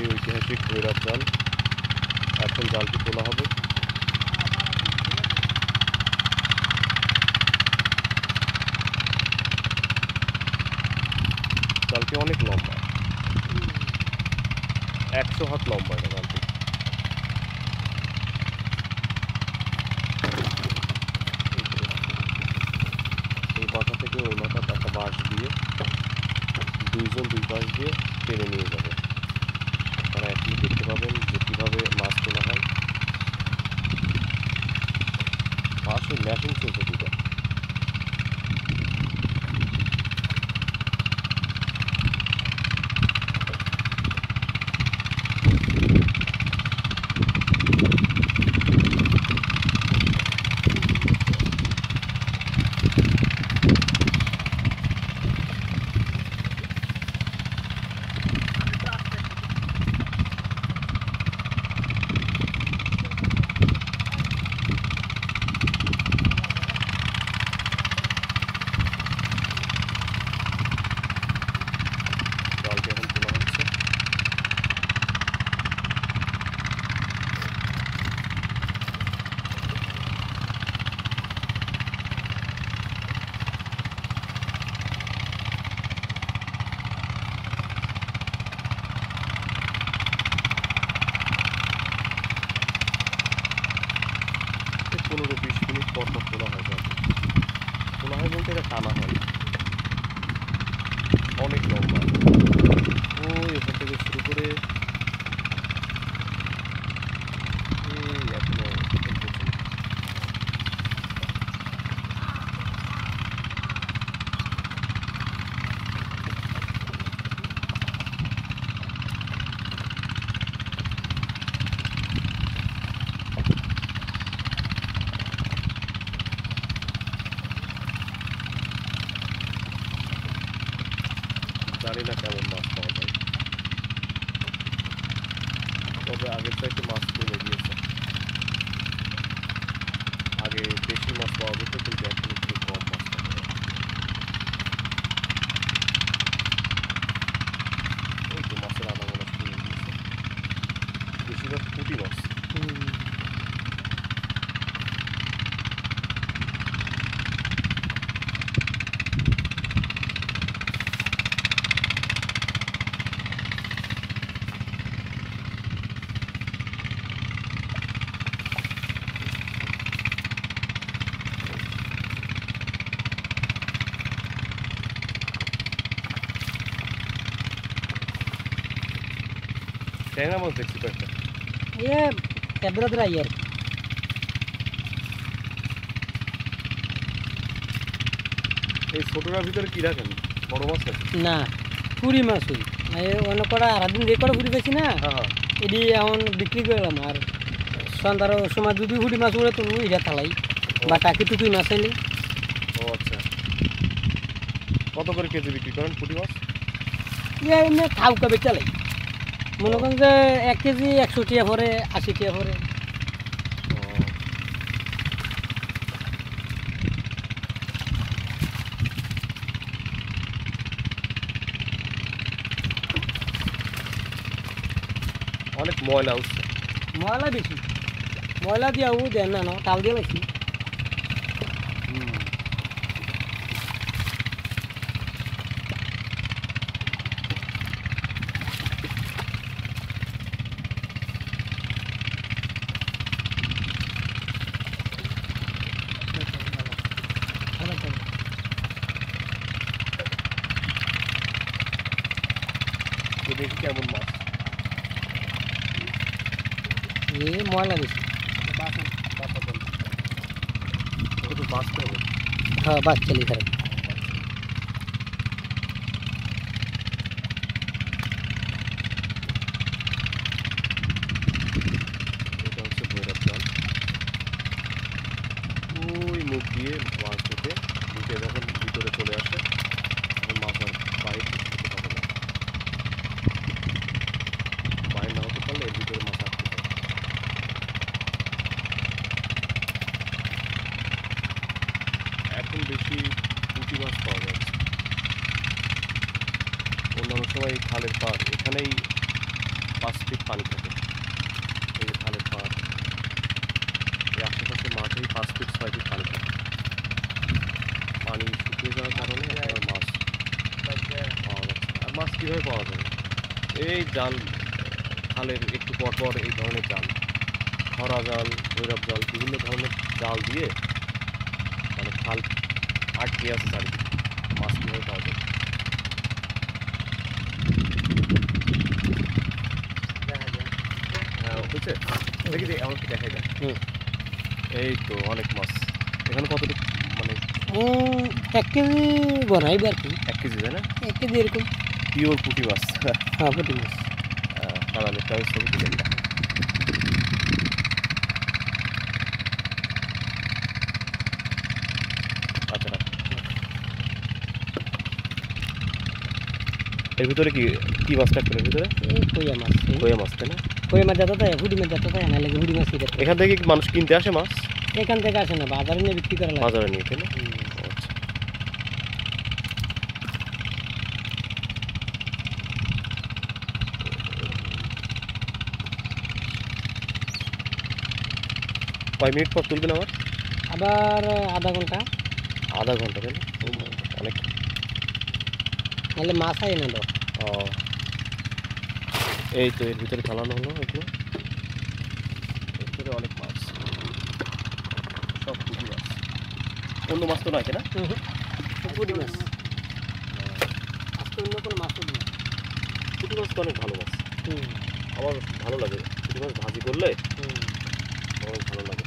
সেই ঐতিহাসিক ভৈরব জাল এখন জালটি তোলা হবে জালটি অনেক লম্বা একশো হাত লম্বা এটা জালটি এই যে, এই মাথা থেকে ওই মাথা একটা বাঁশ দিয়ে দুইজন দুই পাশ দিয়ে টেনে নিয়ে যাবে তারা এখনই দেখতে পাবেন যে কীভাবে মাছ তোলা হয়। পাশে ম্যাচিং চলছে দুটো জালটি এখন তোলা হচ্ছে এই পনেরো বিশ মিনিট পর পর তোলা হয় জালটি তোলা হয় বলতে এটা টানা হয় অনেক লম্বা। ওই এখান থেকে শুরু করে জানি না কেমন মাছ পাওয়া যায় তবে আগের চাইতে মাছ কমে গিয়েছে আগে বেশি মাছ পাওয়া যেত কিন্তু এখন একটু কম মাছ পাওয়া যায় এই তো মাছের আনাগোনা শুরু হয়ে গিয়েছে বেশিরভাগ পুঁটি মাছ দেখছি কয়েকটা এই ছোটটার ভিতরে কি রাখেন বড় মাছ না কুড়ি মাছ হই অন্য কটা আরাদিন না এটি বিক্রি করলাম আর সন্ধ্যার সময় দুটি মাছ উড়ে তুলব এটা থালাই বা টাকি টুকুই মাছ ও আচ্ছা কত করে কেজি বিক্রি করেন পুঁটি মাছ এমনি খাউকা বেচালাই মনে করেন যে এক কেজি একশো টিয়া পরে আশি টিয়া ভরে। অনেক ময়লা উঠছে। ময়লা বেশি। ময়লা দিয়া দেন না না তাল দিয়ে লাগছি তো দেখি কেমন মাছ এ ময়লা বেশি একটু বাঁচতে হবে হ্যাঁ বাস চলি তার এটা হচ্ছে ভৈরব জাল ওই মুখ দিয়ে মাছ ঢুকে ঢুকে যখন ভিতরে চলে আসে তখন মাছ বেশি পুঁটি মাছ পাওয়া যাচ্ছে। অন্যান্য সময় এই খালের পাড় এখানেই পাঁচ ফিট পানি থাকে। এই ধানের পাট এই আশেপাশে মাঠেই পাঁচ ফিট ছয় ফিট পানি থাকে। পানি শুকিয়ে যাওয়ার কারণে আর মাছ পাওয়া যাচ্ছে। আর মাছ কীভাবে পাওয়া যাবে এই জাল খালের একটু পর পর এই ধরনের জাল খরা জাল ভৈরব জাল বিভিন্ন ধরনের জাল দিয়ে আটকে আছে চারিদিকে মাছ কীভাবে পাওয়া যাবে হ্যাঁ বুঝছে দেখি যে আমাকে দেখাই দেয় হুম। এই তো অনেক মাছ এখানে কতটুকু মানে ও এক কেজি বড়াইবে আর কি এক কেজি তাই না এক কেজি এরকম পিওর পুঁটি মাছ হ্যাঁ পুঁটি মাছ দাঁড়ান একটা আমি ছবি তুলে এর ভিতরে কি কি মাছ থাকবে এর ভিতরে? কইয়া মাছ কইয়া মাছ তাই না? কইয়া মাছ যাতে তাই হুডি মাছ যাতে তাই না লাগে হুডি মাছ এটা এখান থেকে কি মানুষ কিনতে আসে মাছ? এখান থেকে আসে না বাজারে নিয়ে বিক্রি করা লাগে। বাজারে নিয়ে তাই না? আচ্ছা। কয় মিনিট পর তুলবেন আবার? আবার আধা ঘণ্টা। আধা ঘণ্টা তাই না? অনেক নাহলে মাছ আই না ও। এই তো এর ভিতরে চালানো হলো এগুলো। এর ভিতরে অনেক মাছ। সব পুঁটি মাছ। অন্য মাছ তো নয় না? পুঁটি মাছ। আজকে অন্য কোনো মাছ না পুঁটি মাছ তো অনেক ভালো মাছ। হুম। আমার ভালো লাগে। পুঁটি মাছ ভাজি করলে হুম। অনেক ভালো লাগে।